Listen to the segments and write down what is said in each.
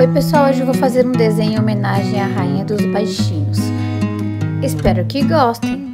Oi pessoal, hoje eu vou fazer um desenho em homenagem à Rainha dos Baixinhos. Espero que gostem!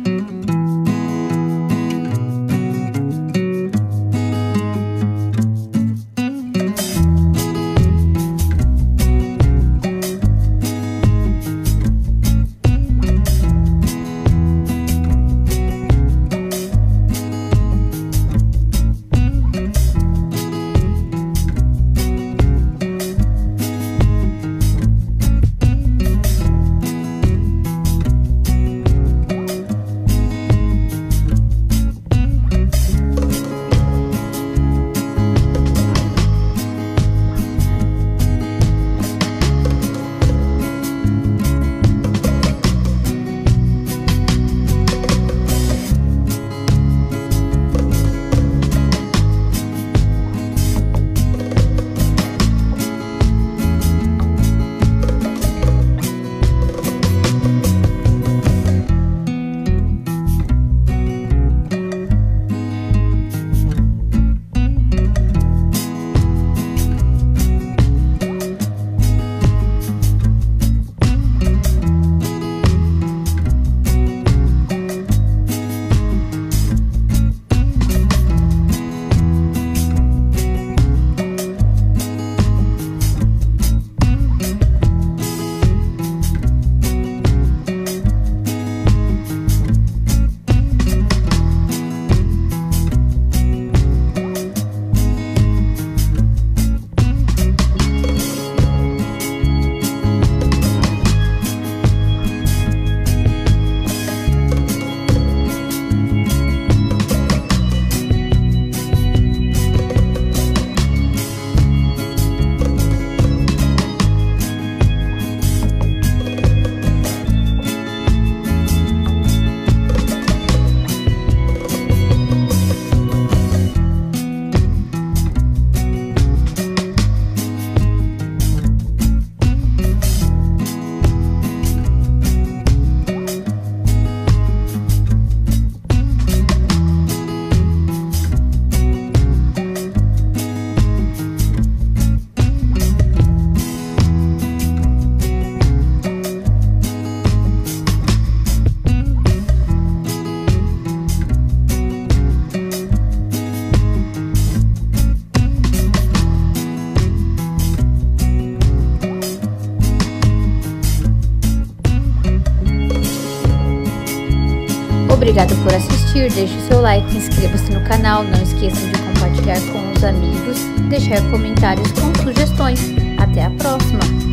Obrigado por assistir, deixe seu like, inscreva-se no canal, não esqueçam de compartilhar com os amigos, deixar comentários com sugestões. Até a próxima!